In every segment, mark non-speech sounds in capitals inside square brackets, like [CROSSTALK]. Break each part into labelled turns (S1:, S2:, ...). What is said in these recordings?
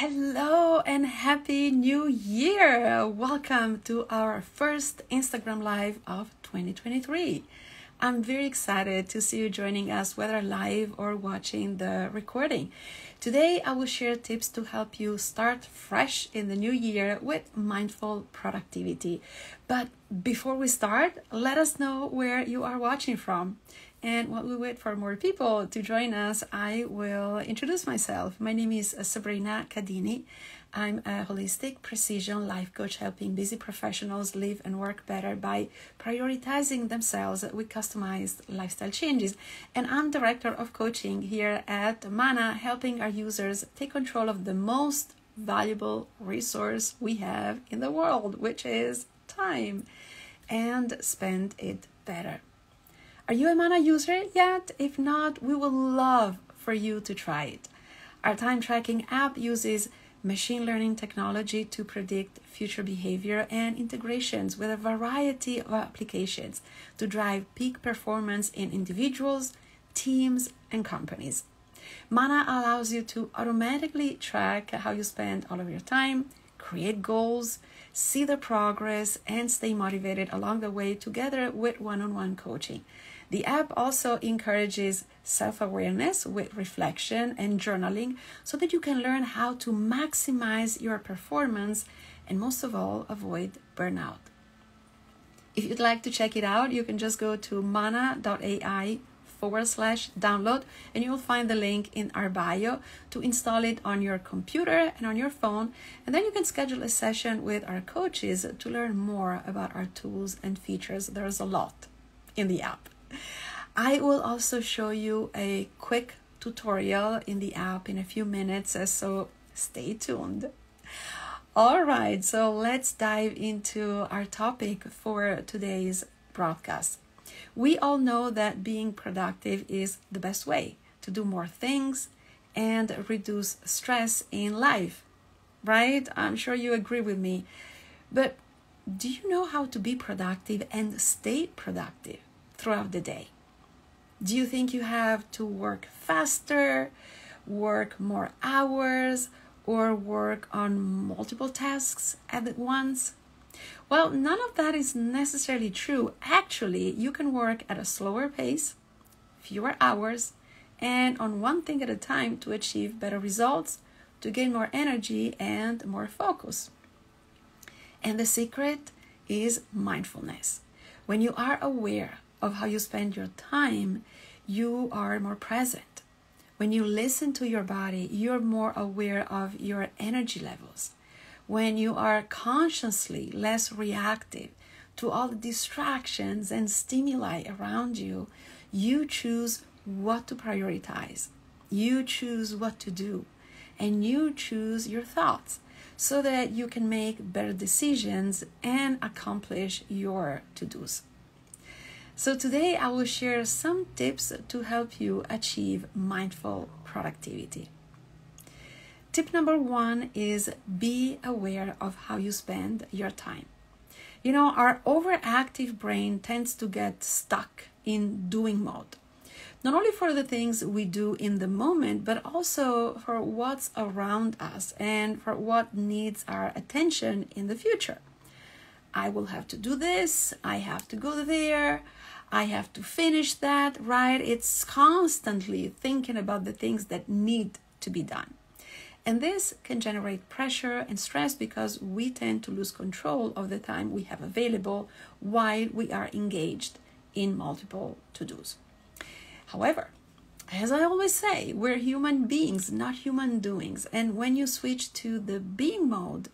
S1: Hello and happy new year! Welcome to our first Instagram Live of 2023. I'm very excited to see you joining us, whether live or watching the recording. Today, I will share tips to help you start fresh in the new year with mindful productivity. But before we start, let us know where you are watching from. And while we wait for more people to join us, I will introduce myself. My name is Sabrina Cadini. I'm a holistic precision life coach helping busy professionals live and work better by prioritizing themselves with customized lifestyle changes. And I'm director of coaching here at Mana, helping our users take control of the most valuable resource we have in the world, which is time, and spend it better. Are you a Mana user yet? If not, we would love for you to try it. Our time tracking app uses machine learning technology to predict future behavior and integrations with a variety of applications to drive peak performance in individuals, teams, and companies. Mana allows you to automatically track how you spend all of your time, create goals, see the progress, and stay motivated along the way together with one on one coaching. The app also encourages self awareness with reflection and journaling so that you can learn how to maximize your performance and, most of all, avoid burnout. If you'd like to check it out, you can just go to mana.ai forward slash download and you'll find the link in our bio to install it on your computer and on your phone and then you can schedule a session with our coaches to learn more about our tools and features there's a lot in the app I will also show you a quick tutorial in the app in a few minutes, uh, so stay tuned. All right, so let's dive into our topic for today's broadcast. We all know that being productive is the best way to do more things and reduce stress in life, right? I'm sure you agree with me. But do you know how to be productive and stay productive? throughout the day? Do you think you have to work faster, work more hours, or work on multiple tasks at once? Well, none of that is necessarily true. Actually, you can work at a slower pace, fewer hours, and on one thing at a time to achieve better results, to gain more energy and more focus. And the secret is mindfulness. When you are aware of how you spend your time, you are more present. When you listen to your body, you're more aware of your energy levels. When you are consciously less reactive to all the distractions and stimuli around you, you choose what to prioritize. You choose what to do. And you choose your thoughts so that you can make better decisions and accomplish your to dos. So, today I will share some tips to help you achieve mindful productivity. Tip number one is be aware of how you spend your time. You know, our overactive brain tends to get stuck in doing mode, not only for the things we do in the moment, but also for what's around us and for what needs our attention in the future. I will have to do this, I have to go there, I have to finish that, right? It's constantly thinking about the things that need to be done. And this can generate pressure and stress because we tend to lose control of the time we have available while we are engaged in multiple to dos. However, as I always say, we're human beings, not human doings. And when you switch to the being mode,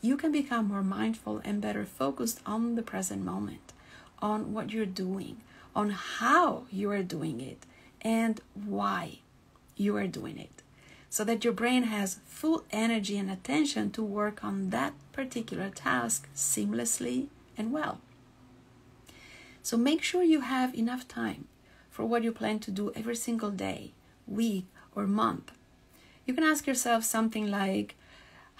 S1: you can become more mindful and better focused on the present moment on what you're doing, on how you are doing it, and why you are doing it. So that your brain has full energy and attention to work on that particular task seamlessly and well. So make sure you have enough time for what you plan to do every single day, week, or month. You can ask yourself something like,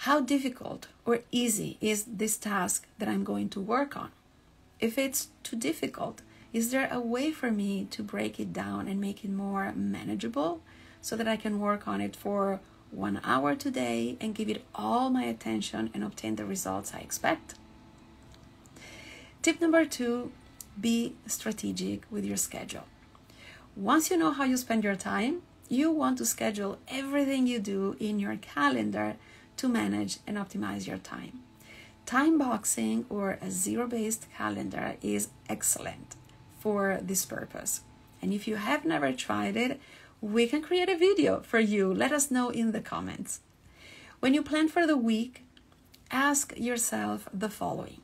S1: How difficult or easy is this task that I'm going to work on? If it's too difficult, is there a way for me to break it down and make it more manageable so that I can work on it for one hour today and give it all my attention and obtain the results I expect. Tip number two be strategic with your schedule. Once you know how you spend your time, you want to schedule everything you do in your calendar to manage and optimize your time. Time boxing or a zero based calendar is excellent for this purpose. And if you have never tried it, we can create a video for you. Let us know in the comments. When you plan for the week, ask yourself the following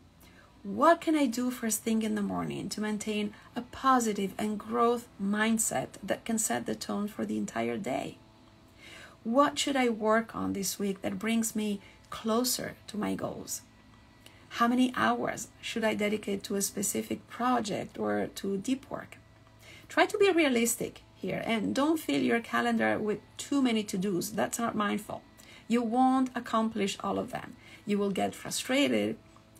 S1: What can I do first thing in the morning to maintain a positive and growth mindset that can set the tone for the entire day? What should I work on this week that brings me closer to my goals? How many hours should I dedicate to a specific project or to deep work? Try to be realistic here and don't fill your calendar with too many to dos. That's not mindful. You won't accomplish all of them. You will get frustrated,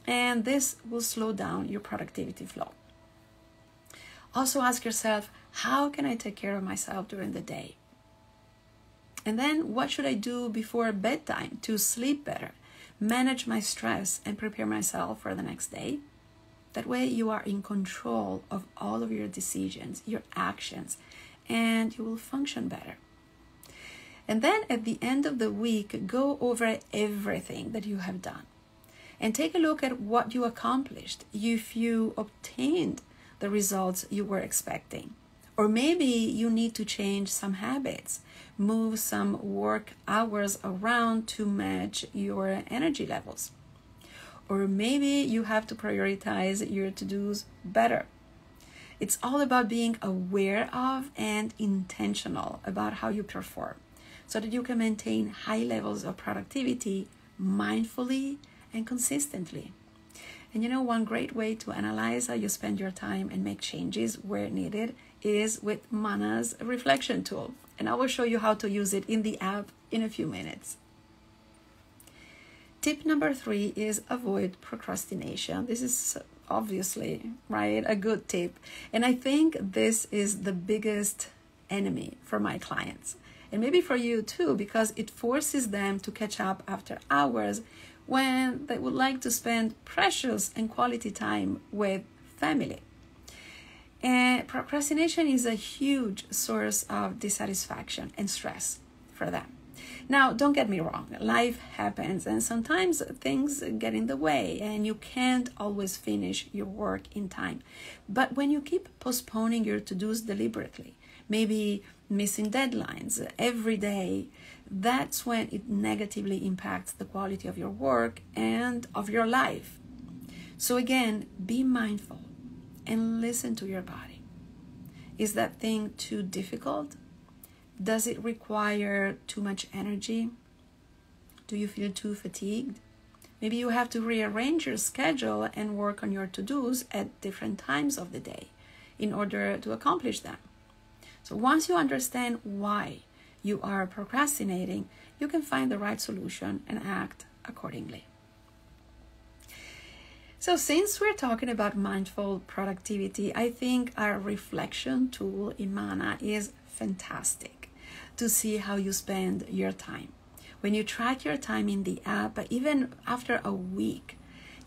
S1: and this will slow down your productivity flow. Also, ask yourself how can I take care of myself during the day? And then, what should I do before bedtime to sleep better, manage my stress, and prepare myself for the next day? That way, you are in control of all of your decisions, your actions, and you will function better. And then at the end of the week, go over everything that you have done and take a look at what you accomplished, if you obtained the results you were expecting. Or maybe you need to change some habits, move some work hours around to match your energy levels. Or maybe you have to prioritize your to dos better it's all about being aware of and intentional about how you perform so that you can maintain high levels of productivity mindfully and consistently. And you know, one great way to analyze how you spend your time and make changes where needed is with Mana's reflection tool. And I will show you how to use it in the app in a few minutes. Tip number three is avoid procrastination. This is obviously, right? A good tip. And I think this is the biggest enemy for my clients. And maybe for you too, because it forces them to catch up after hours when they would like to spend precious and quality time with family. And procrastination is a huge source of dissatisfaction and stress for them. Now, don't get me wrong, life happens and sometimes things get in the way and you can't always finish your work in time. But when you keep postponing your to dos deliberately, maybe missing deadlines every day, that's when it negatively impacts the quality of your work and of your life. So, again, be mindful and listen to your body. Is that thing too difficult? Does it require too much energy? Do you feel too fatigued? Maybe you have to rearrange your schedule and work on your to dos at different times of the day in order to accomplish them. So, once you understand why you are procrastinating, you can find the right solution and act accordingly. So, since we're talking about mindful productivity, I think our reflection tool in Mana is fantastic to see how you spend your time. When you track your time in the app, even after a week,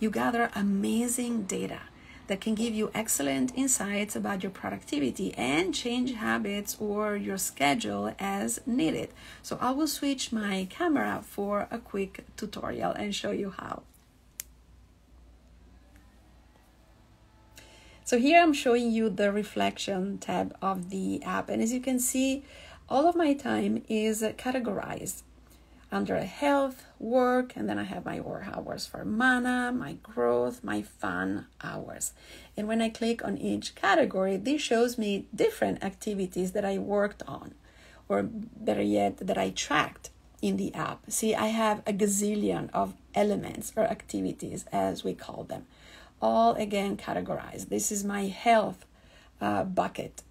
S1: you gather amazing data that can give you excellent insights about your productivity and change habits or your schedule as needed. So I will switch my camera for a quick tutorial and show you how. So here I'm showing you the reflection tab of the app and as you can see all of my time is categorized under health, work, and then I have my work hours for mana, my growth, my fun hours. And when I click on each category, this shows me different activities that I worked on, or better yet, that I tracked in the app. See, I have a gazillion of elements or activities, as we call them, all again categorized. This is my health uh, bucket.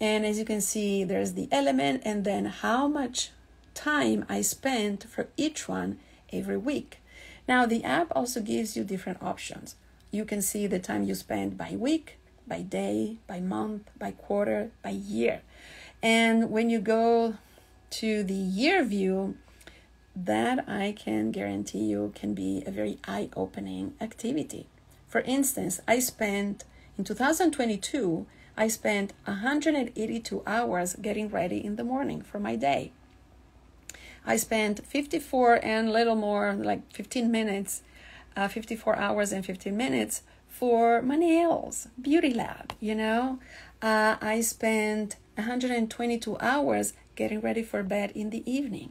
S1: And as you can see, there's the element and then how much time I spent for each one every week. Now, the app also gives you different options. You can see the time you spend by week, by day, by month, by quarter, by year. And when you go to the year view, that I can guarantee you can be a very eye opening activity. For instance, I spent in 2022, I spent 182 hours getting ready in the morning for my day. I spent 54 and little more, like 15 minutes, uh, 54 hours and 15 minutes for my nails, beauty lab, you know. Uh, I spent 122 hours getting ready for bed in the evening.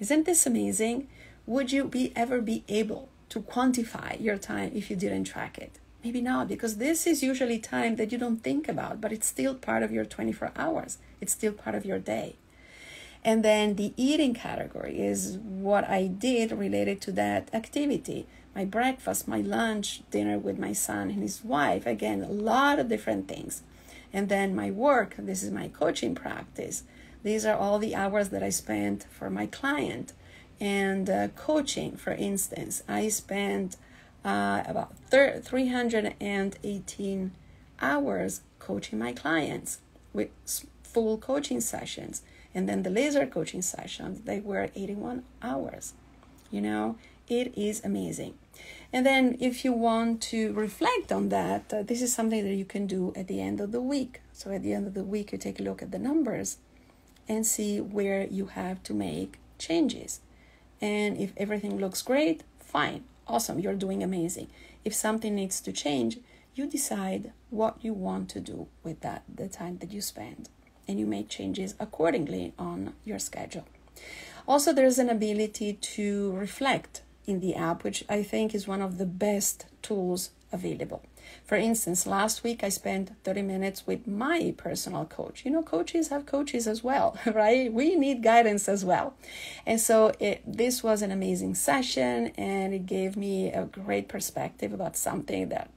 S1: Isn't this amazing? Would you be ever be able to quantify your time if you didn't track it? Maybe not, because this is usually time that you don't think about, but it's still part of your 24 hours. It's still part of your day. And then the eating category is what I did related to that activity. My breakfast, my lunch, dinner with my son and his wife. Again, a lot of different things. And then my work, this is my coaching practice. These are all the hours that I spent for my client. And uh, coaching, for instance, I spent uh, about 318 hours coaching my clients with full coaching sessions. And then the laser coaching sessions, they were 81 hours. You know, it is amazing. And then if you want to reflect on that, uh, this is something that you can do at the end of the week. So at the end of the week, you take a look at the numbers and see where you have to make changes. And if everything looks great, fine, awesome, you're doing amazing. If something needs to change, you decide what you want to do with that the time that you spend and you make changes accordingly on your schedule. Also, there's an ability to reflect in the app, which I think is one of the best tools available. For instance, last week I spent 30 minutes with my personal coach. You know, coaches have coaches as well, [LAUGHS] right? We need guidance as well. And so it, this was an amazing session and it gave me a great perspective about something that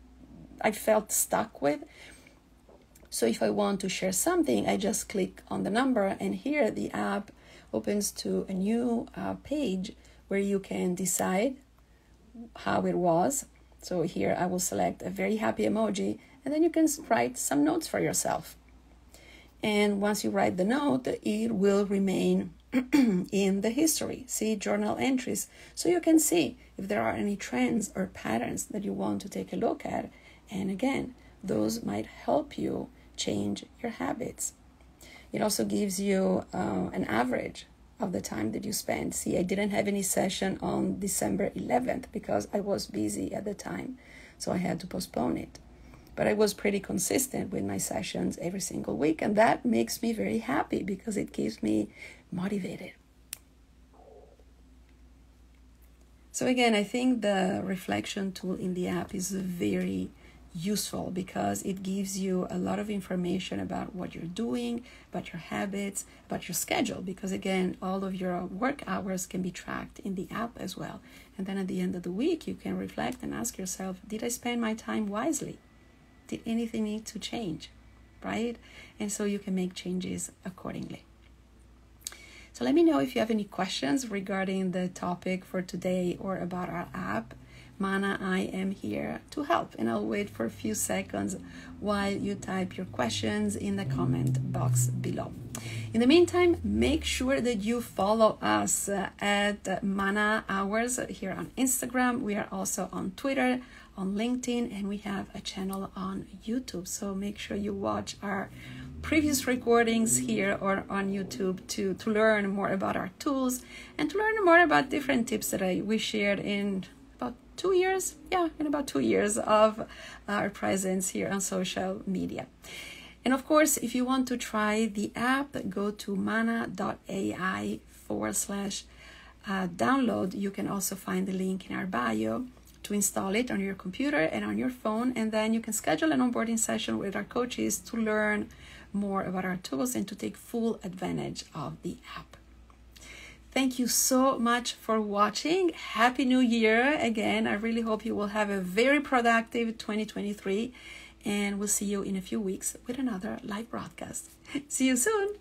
S1: I felt stuck with. So if I want to share something, I just click on the number and here the app opens to a new uh, page where you can decide how it was so here I will select a very happy emoji and then you can write some notes for yourself. And once you write the note, it will remain [CLEARS THROAT] in the history. See journal entries so you can see if there are any trends or patterns that you want to take a look at. And again, those might help you change your habits. It also gives you uh, an average of the time that you spend. See, I didn't have any session on December 11th because I was busy at the time, so I had to postpone it. But I was pretty consistent with my sessions every single week, and that makes me very happy because it keeps me motivated. So, again, I think the reflection tool in the app is very useful because it gives you a lot of information about what you're doing, about your habits, about your schedule. Because again, all of your work hours can be tracked in the app as well. And then at the end of the week, you can reflect and ask yourself Did I spend my time wisely? Did anything need to change? Right? And so you can make changes accordingly. So let me know if you have any questions regarding the topic for today or about our app. Mana, I am here to help, and I'll wait for a few seconds while you type your questions in the comment box below. In the meantime, make sure that you follow us uh, at Mana Hours here on Instagram. We are also on Twitter, on LinkedIn, and we have a channel on YouTube. So make sure you watch our previous recordings here or on YouTube to, to learn more about our tools and to learn more about different tips that I, we shared in two years, yeah, in about two years of our presence here on social media. And of course, if you want to try the app, go to mana.ai forward slash uh, download. You can also find the link in our bio to install it on your computer and on your phone. And then you can schedule an onboarding session with our coaches to learn more about our tools and to take full advantage of the app. Thank you so much for watching. Happy New Year again. I really hope you will have a very productive 2023 and we'll see you in a few weeks with another live broadcast. [LAUGHS] See you soon.